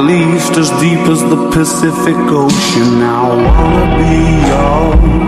at least as deep as the Pacific Ocean. I wanna be yours.